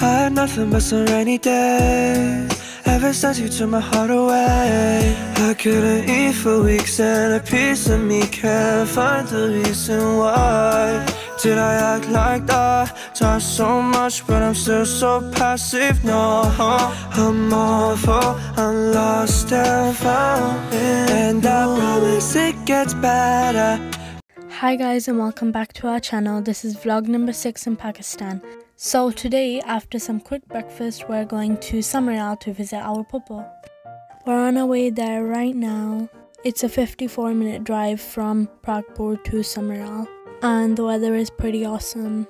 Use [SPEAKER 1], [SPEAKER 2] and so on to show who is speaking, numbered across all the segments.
[SPEAKER 1] I had nothing but some rainy days. Ever since you took my heart away, I couldn't eat for weeks, and a piece of me can't find the reason why. Did I act like that? Talk so much, but I'm still so passive. No, I'm awful, I'm lost and found, and I promise it gets better.
[SPEAKER 2] Hi guys and welcome back to our channel. This is vlog number 6 in Pakistan. So today after some quick breakfast we're going to Sambrial to visit our papa. We're on our way there right now. It's a 54 minute drive from Pragpur to Sambrial and the weather is pretty awesome.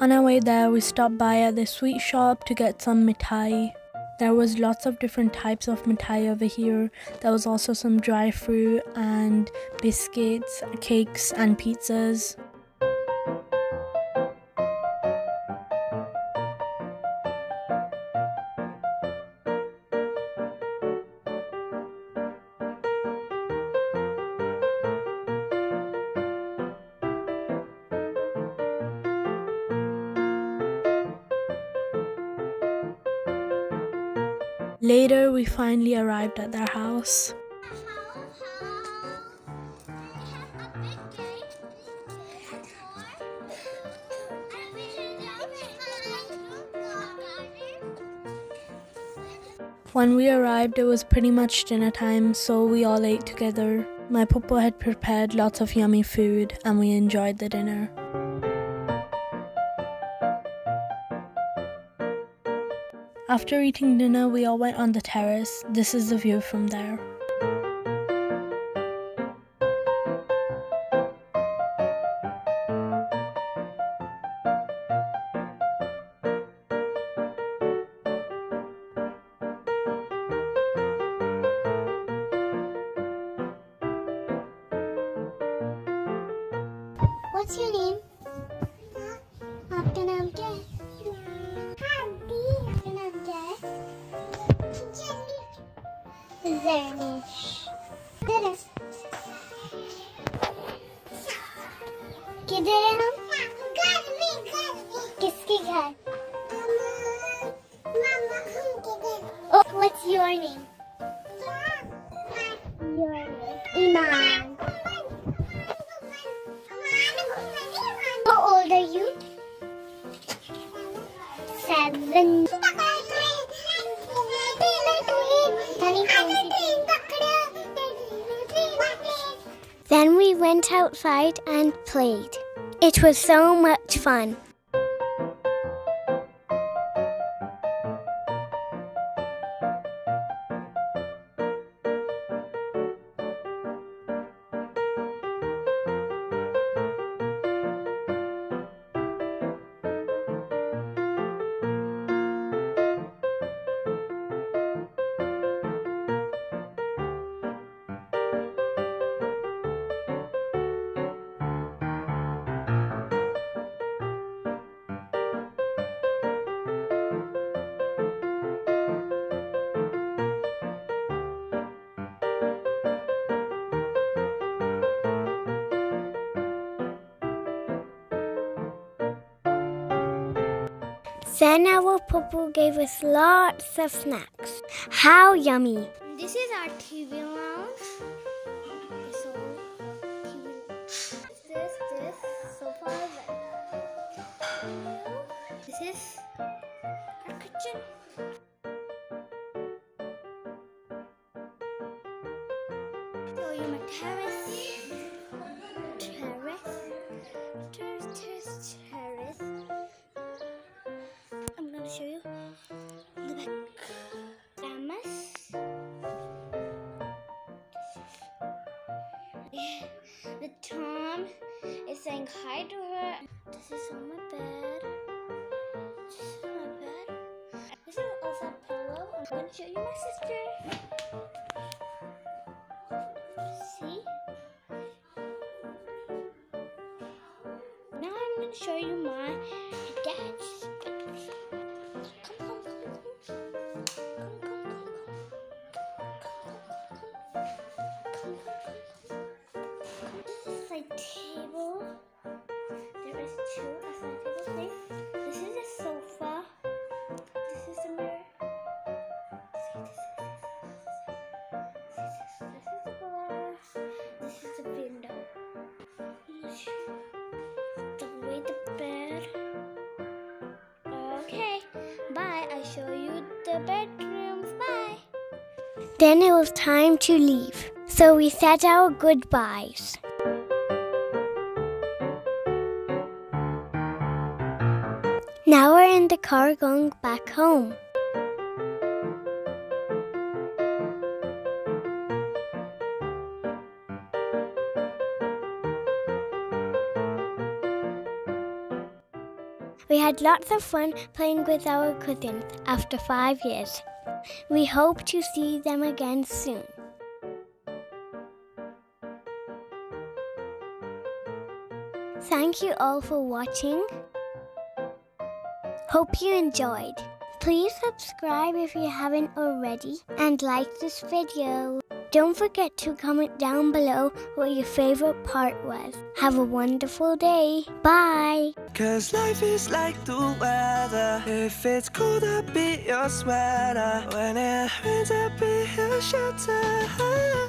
[SPEAKER 2] On our way there, we stopped by at the sweet shop to get some mithai. There was lots of different types of mithai over here. There was also some dry fruit and biscuits, cakes and pizzas. Later, we finally arrived at their house. When we arrived, it was pretty much dinner time, so we all ate together. My papa had prepared lots of yummy food, and we enjoyed the dinner. After eating dinner, we all went on the terrace. This is the view from there.
[SPEAKER 3] What's your name? किधर है हम घर में घर में किसके घर मामा हम किधर Oh, what's your name? Then we went outside and played. It was so much fun. Then our puppu gave us lots of snacks. How yummy! This is our TV lounge. So. This, this, sofa, This is our kitchen. Show you my. Terrace. Terrace, Damas. The Tom is saying hi to her. This is on my bed. This is my bed. This is also a pillow. I'm gonna show you my sister. See? Now I'm to show you my dad's. Come, come, show you the bedrooms. Bye. Then it was time to leave, so we said our goodbyes. Now we're in the car going back home. We had lots of fun playing with our cousins after five years. We hope to see them again soon. Thank you all for watching. Hope you enjoyed. Please subscribe if you haven't already and like this video. Don't forget to comment down below what your favorite part was. Have a wonderful day. Bye.
[SPEAKER 1] Cause life is like the weather. If it's cold, I'll be your sweater. When it rains, I'll be your shelter.